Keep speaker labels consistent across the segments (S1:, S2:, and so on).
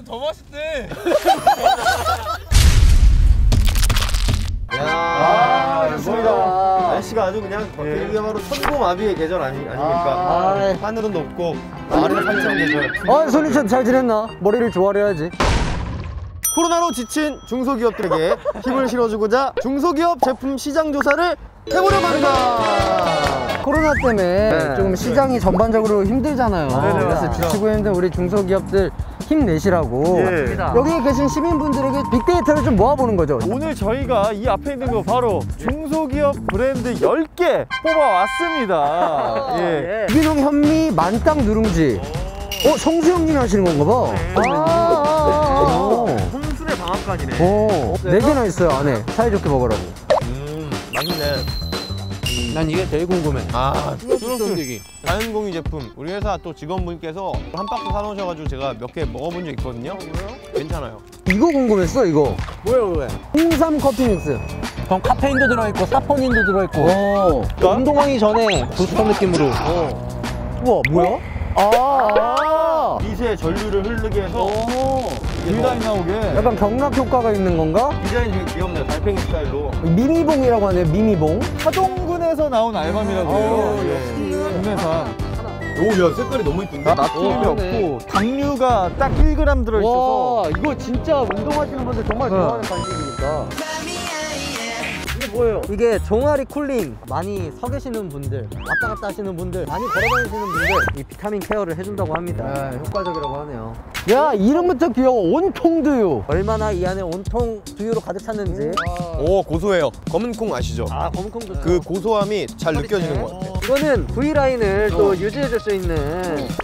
S1: 먹으면 더 맛있대.
S2: 아,
S3: 좋습니다.
S2: 날씨가 아주 그냥
S3: 예.
S2: 이게 바로 천고마비의 계절 아니, 아닙니까?
S4: 아.
S2: 하늘은 높고 마을은 살짝 계절.
S4: 어, 솔리천 잘 지냈나? 머리를 조아려야지.
S2: 코로나로 지친 중소기업들에게 힘을 실어주고자 중소기업 제품 시장 조사를 해보려고 합니다.
S4: 코로나 때문에 좀 시장이 전반적으로 힘들잖아요.
S3: 네네,
S4: 그래서
S3: 맞죠.
S4: 지치고 있는데 우리 중소기업들 힘내시라고
S3: 예.
S4: 여기 계신 시민분들에게 빅데이터를 좀 모아보는 거죠.
S3: 오늘 저희가 이 앞에 있는 거 바로 중소기업 브랜드 10개 뽑아왔습니다. 예.
S4: 유기농 현미 만땅 누룽지. 어, 성수형님이 하시는 건가 봐. 아,
S2: 혼술의 방앗간이네.
S4: 오, 네 개나 있어요, 안에. 사이좋게 먹으라고.
S2: 음, 맛있네.
S4: 난 이게 제일 궁금해.
S2: 아,
S4: 쫀득이.
S2: 자연공유 제품. 우리 회사 또 직원분께서 한 박스 사놓으셔가지고 제가 몇 개 먹어본 적 있거든요. 괜찮아요.
S4: 이거 궁금했어, 이거.
S1: 뭐야 왜?
S4: 홍삼 커피 믹스.
S1: 그럼 카페인도 들어있고 사포닌도 들어있고.
S4: 오.
S1: 운동하기 전에 부스터 느낌으로.
S4: 우와, 뭐야? 아,
S2: 미세 전류를 흐르게 해서
S3: V라인 나오게.
S4: 약간 경락 효과가 있는 건가?
S2: 디자인 되게 귀엽네요. 달팽이 스타일로.
S4: 미미봉이라고 하네요, 미미봉.
S3: 하동 군에서 나온 알밤이라고 해요.
S4: 어,
S3: 예. 국내산.
S2: 오, 야, 색깔이 너무 이쁜데?
S3: 나트륨이
S4: 어.
S3: 없고 당류가 딱 1g 들어있어서
S4: 와, 이거 진짜 운동하시는 분들 정말 좋아하는 간식이니까. 이게 뭐예요? 이게 종아리 cooling 많이 서 계시는 분들, 왔다 갔다 하시는 분들, 많이 걸어다니시는 분들 이 비타민 케어를 해준다고 합니다. 네, 효과적이라고 하네요. 야, 이름부터 귀여워. 온통 두유. 얼마나 이 안에 온통 두유로 가득 찼는지.
S2: 오, 고소해요. 검은 콩 아시죠?
S4: 아, 검은콩도
S2: 그 고소함이 잘 느껴지는 것 같아요.
S4: 이거는 V 라인을 또 유지해줄 수 있는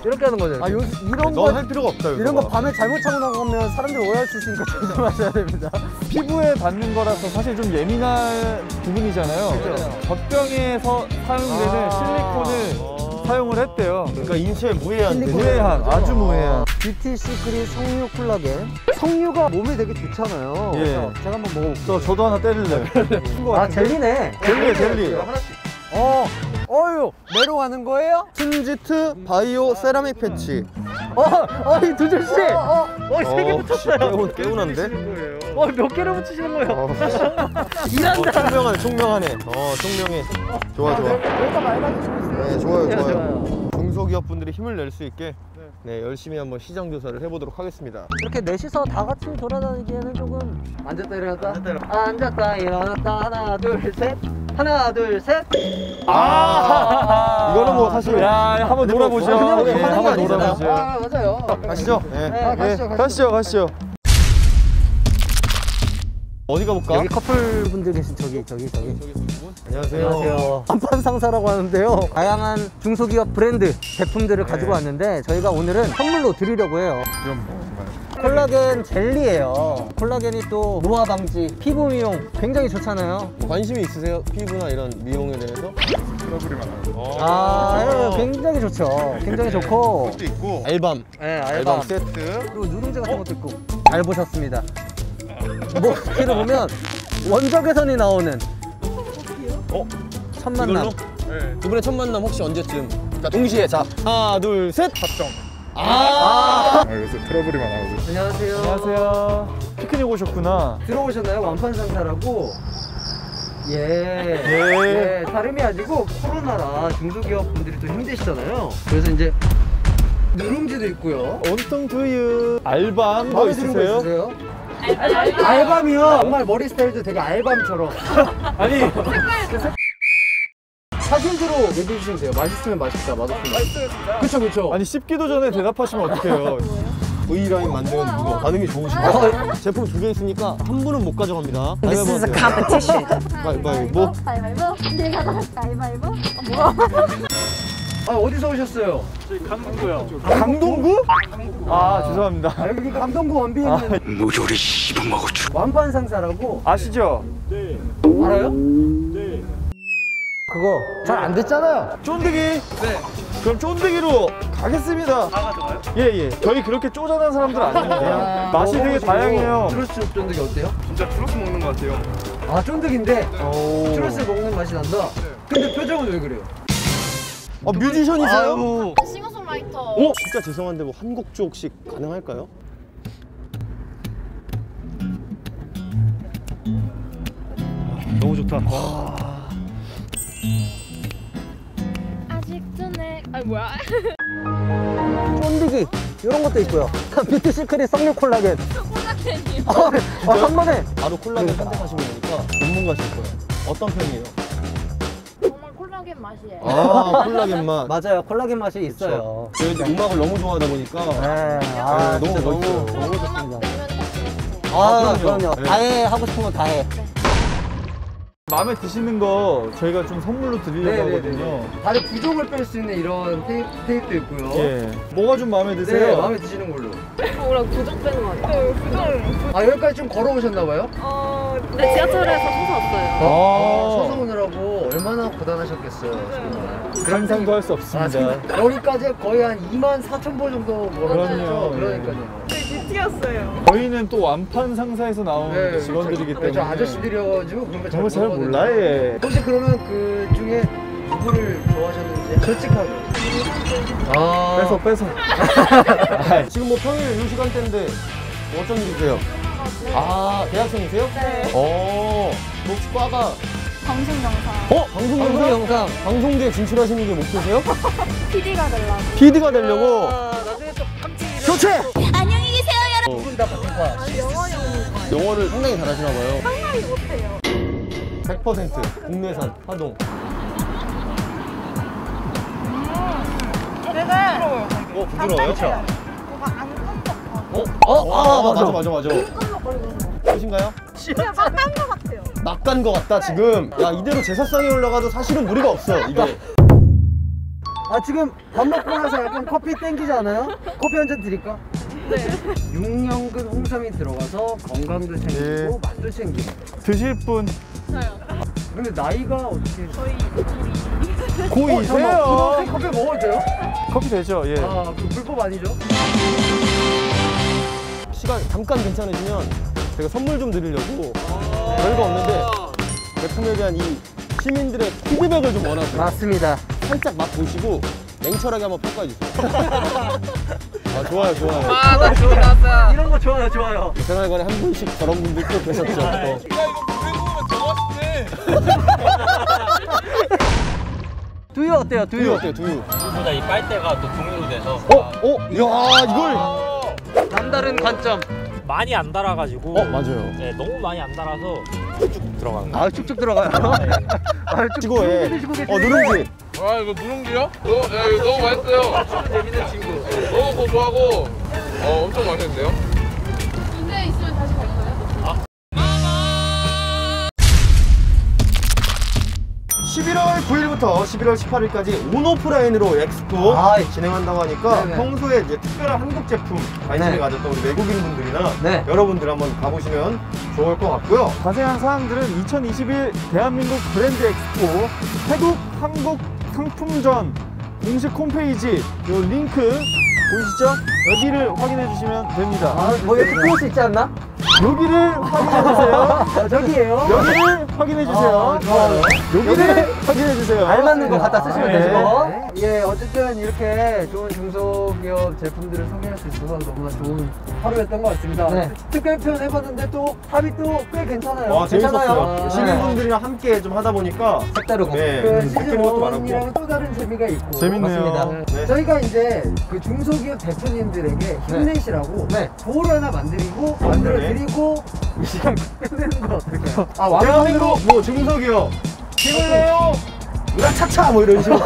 S4: 이렇게 하는 거죠. 아, 요, 이런 거
S2: 논할 필요가 없다.
S4: 이런 거 밤에 잘못 차고 나가면 사람들 오해할 수 있으니까 조심하셔야 됩니다.
S3: 피부에 닿는 거라서 사실 좀 예민한 부분이잖아요. 젖병에서 사용되는 실리콘을 사용을 했대요.
S2: 그러니까 인체에 무해한.
S3: 무해한, 아주 무해한.
S4: 뷰티 시크릿 석류 콜라겐. 석류가 몸에 되게 좋잖아요.
S3: 예.
S4: 그래서 제가 한번 먹어볼게요.
S3: 저, 저도 하나 때릴래요.
S4: 아, 젤리네.
S3: 젤리, 젤리.
S4: 어, 어유, 메롱하는 거예요?
S2: 틴지트 바이오 세라믹 패치.
S4: 어, 어, 이 두줄 씨. 어, 어, 세개
S2: 어,
S4: 붙였어요.
S2: 개운, 개운한데?
S4: 어, 몇 개를 붙이시는 거예요?
S2: 어, 어, 총명하네, 총명하네. 어, 총명해. 좋아, 좋아.
S4: 여기가 맑아지시고 있어요.
S2: 네, 좋아요,
S4: 네,
S2: 좋아요. 중소기업 분들이 힘을 낼 수 있게 네, 열심히 한번 시장 조사를 해보도록 하겠습니다.
S4: 이렇게 넷이서 다 같이 돌아다니기에는 조금 앉았다 일어났다 앉았다 일어났다 하나 둘 셋 하나 둘셋
S2: 아, 이거는 뭐 사실
S3: 야, 야, 한번 놀아보죠.
S4: 그냥
S3: 예,
S4: 하는 거
S3: 한번
S4: 아니잖아요.
S3: 놀아보죠.
S4: 아 맞아요
S2: 가시죠. 네.
S4: 네,
S3: 예,
S4: 가시죠 가시죠
S3: 가시죠, 가시죠.
S2: 어디 가볼까?
S4: 여기 커플 분들 계신 저기 저기 저기
S2: 안녕하세요.
S4: 안녕하세요 한판 상사라고 하는데요 다양한 중소기업 브랜드 제품들을 가지고 왔는데 저희가 오늘은 선물로 드리려고 해요 콜라겐 젤리예요 콜라겐이 또 노화 방지 피부 미용 굉장히 좋잖아요
S2: 관심이 있으세요? 피부나 이런 미용에 대해서?
S4: 아, 예, 굉장히 좋죠. 굉장히 좋고.
S2: 있고 앨범,
S4: 네,
S2: 앨범
S4: 알바.
S2: 세트.
S4: 그리고 누룽지 같은 것도 있고. 잘 보셨습니다. 뭐, 키를 보면 원적 개선이 나오는.
S2: 어?
S4: 첫 만남.
S2: 이걸로? 두 분의 첫 만남 혹시 언제쯤? 자, 동시에 자, 하나, 둘, 셋. 합정.
S4: 아,
S5: 요새 트러블이 많아가지고
S4: 안녕하세요.
S3: 안녕하세요. 피크닉 오셨구나.
S4: 들어오셨나요? 완판 상사라고. 예.
S3: 예.
S4: 예, 다름이 아니고 코로나라 중소기업 분들이 또 힘드시잖아요. 그래서 이제 누룽지도 있고요.
S3: 온통 두유. 알밤 뭐? 있으세요?
S4: 알밤이요. 정말 머리 스타일도 되게 알밤처럼.
S3: 아니,
S4: 사실대로 얘기해 주시면 돼요. 맛있으면 맛있다, 맛없으면 맛있다. 그쵸, 그쵸.
S3: 아니 씹기도 전에 대답하시면 어떡해요.
S2: V라인 만드는 누구 반응이 좋으시고 제품 두 개 있으니까 한 분은 못 가져갑니다.
S6: This is a
S2: 가위바위보 하세요.
S6: competition.
S2: 가위바위보.
S6: 가위바위보? 내가 다 가위바위보? 어, 뭐야?
S4: 아, 어디서 오셨어요?
S3: 강동구? 아, 죄송합니다.
S4: 아, 여기 감동구 원비에 있는
S5: 무조리 씹어먹어줘
S4: 완판 상사라고
S3: 아시죠?
S4: 알아요? 그거 잘 안 됐잖아요.
S3: 쫀득이. 네. 그럼 쫀득이로 가겠습니다. 예예 예. 저희 그렇게 쪼잔한 사람들 아닙니다. 아. 맛이 되게 그렇죠. 다양해요.
S4: 츄러스 쫀득이 어때요?
S5: 진짜 츄러스 먹는 것 같아요.
S4: 아, 쫀득인데?
S3: 네.
S4: 츄러스 먹는 맛이 난다? 네. 근데 표정은 왜 그래요?
S2: 아, 뮤지션이세요?
S3: 아유.
S6: 싱어송라이터.
S2: 어? 진짜 죄송한데 뭐 한 곡 조씩 가능할까요?
S6: 너무 좋다. 와. 뭐야
S4: 쫀디기 이런 것도 있고요. 뷰티 시크릿 석류 콜라겐.
S6: 콜라겐이요
S4: 아, 한 번에.
S2: 바로 콜라겐 선택하시면 되니까 전문가실 거예요. 어떤 편이에요?
S6: 정말 콜라겐 맛이에요
S2: 아 콜라겐 맛.
S4: 맞아요. 콜라겐 맛이 있어요.
S2: 저희 이제 음악을 너무 좋아하다 보니까
S4: 네. 아,
S2: 네, 너무
S4: 진짜
S2: 멋있어요.
S4: 너무 좋습니다. 아,
S2: 아,
S4: 그럼요.
S2: 그럼요. 네.
S4: 다해 하고 싶은 거다 해.
S3: 마음에 드시는 거 저희가 좀 선물로 드리려고
S7: 네, 네,
S3: 하거든요.
S7: 다들 부종을 뺄 수 있는 이런 테이프, 테이프도 있고요.
S3: 예. 뭐가 좀 마음에 드세요?
S7: 네, 마음에 드시는 걸로.
S6: 뭐랑 부정 빼는 거 아니야? 부정
S7: 아, 여기까지 좀 걸어오셨나봐요?
S6: 어... 네 지하철에서 서서 왔어요
S3: 아.
S7: 서서 오느라고 얼마나 고단하셨겠어요, 정말.
S3: 상상도 할수
S7: 아,
S3: 없습니다.
S7: 생- 여기까지 거의 한 2만 4천 보 정도 걸어오셨죠?
S3: 그럼요, 예.
S7: 그 러니까요.
S3: 저희는 또 완판 상사에서 나온
S7: 네,
S3: 직원들이기
S7: 저-
S3: 때문에
S7: 저 아저씨들이어가지고 그런
S3: 정말
S7: 거잘
S3: 잘
S7: 모르거든요.
S3: 몰라 예.
S7: 혹시 그러면 그 중에 누구를 좋아하셨는지 솔직하게. 아,
S3: 뺏어 뺏어.
S2: 지금 뭐 평일 이 시간대인데 어쩐 일이세요? 아 대학생이세요? 네. 어 혹시 과가
S6: 방송 영상
S2: 어 방송
S4: 방송
S2: 영상? 방송국에 진출하시는 게 목표세요?
S6: PD가 되려고
S2: PD가 되려고. 교체.
S6: 안녕히 계세요
S7: 두분다 같은 과.
S6: 영어 연구
S2: 영어를 상당히 잘하시나 봐요.
S6: 상당히 못해요
S2: 100% 국내산 화동. 어 부드러워요?
S6: 뭐가 안 깜짝하고
S2: 어? 어? 아, 맞아 맞아 맞아. 끝인가요?
S6: 그냥 막간 것 같아요
S2: 막간거 같다 지금. 야 이대로 제사상에 올라가도 사실은 무리가 없어 이게.
S4: 아, 지금 밥 먹고 나서 약간 커피 땡기지 않아요? 커피 한 잔 드릴까?
S6: 네
S7: 6년근 홍삼이 들어가서 건강도 챙기고
S3: 네.
S7: 맛도 챙기고.
S3: 드실 분
S6: 저요
S7: 근데 나이가 어떻게?
S6: 저희
S3: 고이세요.
S7: 어, 커피 먹어도 돼요?
S3: 커피 되죠? 예.
S7: 아, 그 불법 아니죠?
S2: 시간 잠깐 괜찮으시면 제가 선물 좀 드리려고 별거 없는데 제품에 대한 이 시민들의 피드백을 좀 원하세요.
S4: 맞습니다.
S2: 살짝 맛 보시고 냉철하게 한번 평가해 주세요. 아 좋아요 좋아요.
S4: 이런 거 좋아요, 좋아요.
S2: 생활관에 한 분씩 저런 분들도 계셨죠. 어.
S4: 두유 어때요,
S2: 두유
S4: 두유?
S2: 어때요 두유?
S8: 보다 이 빨대가 또 종류로 돼서
S2: 어? 어? 야 이걸
S4: 남다른 관점.
S8: 많이 안 달아가지고
S2: 어 맞아요.
S8: 네, 너무 많이 안 달아서 쭉쭉 들어가는 거
S4: 아, 쭉쭉 들어가요. 아, 쭉
S2: 치고해.
S4: 드시고 계시네.
S2: 어 누룽지.
S5: 아 이거 누룽지요? 어, 야, 이거 너무 맛있어요. 재밌는 친구. 너무 고소하고 어, 엄청 맛있는데요?
S6: 군대에 있으면 다시 갈 거예요?
S2: 11월 9일부터 11월 18일까지 온오프라인으로 엑스포
S4: 아,
S2: 진행한다고 하니까
S4: 네네.
S2: 평소에 이제 특별한 한국 제품 관심을
S4: 네.
S2: 가졌던 우리 외국인 분들이나
S4: 네.
S2: 여러분들 한번 가보시면 좋을 것 같고요.
S3: 자세한 사항들은 2021 대한민국 브랜드 엑스포 태국 한국 상품전 공식 홈페이지 요 링크 보이시죠? 여기를 확인해 주시면 됩니다.
S4: 아, 뭐 이렇게 풀수 있지 않나?
S3: 여기를 확인해 주세요.
S4: 아, 저기에요.
S3: 여기를 확인해 주세요.
S4: 아, 좋아요.
S3: 여기를 확인해 주세요.
S4: 알맞는 거 갖다 쓰시면
S3: 네.
S4: 되죠.
S7: 예, 어쨌든 이렇게 좋은 중소기업 제품들을 소개할 수 있어서 너무나 좋은 하루였던 것 같습니다.
S4: 네.
S7: 특별 표현 해봤는데 또 합이 또 꽤 괜찮아요.
S2: 와 재밌었어요.
S7: 괜찮아요.
S2: 시민분들이랑 함께 좀 하다 보니까
S4: 색다르고.
S2: 네,
S7: 그 시즌
S2: 것도 많았고.
S7: 1이랑 또 다른 재미가 있고
S3: 재밌네요.
S7: 네. 저희가 이제 그 중소기업 대표님들에게 힘내시라고
S4: 네.
S7: 도를 하나 만들고 만들어 드리고 이 시간 끝내는 거 어떨까요? 아
S2: 대한민국 뭐 중소기업 힘을 내요. 으라차차 뭐 이런 식으로.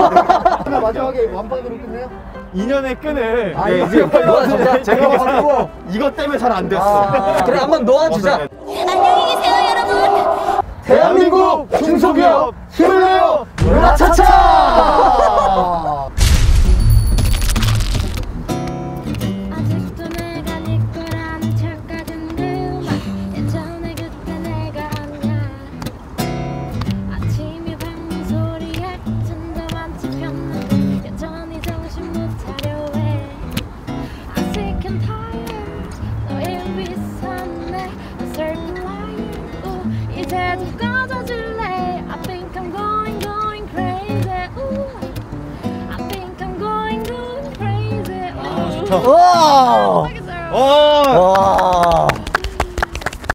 S7: 마지막에 완방으로 끝내요?
S3: 인연의 끈을
S7: 아,
S2: 네,
S7: 이거
S2: 이제
S4: 진짜?
S2: 제가 때 이것 때문에 잘 안 됐어.
S4: 아, 그래, 한번 놓아주자.
S6: 안녕히 계세요 여러분
S2: 대한민국 중소기업 힘을 내요. 으라차차. 와.
S4: 와.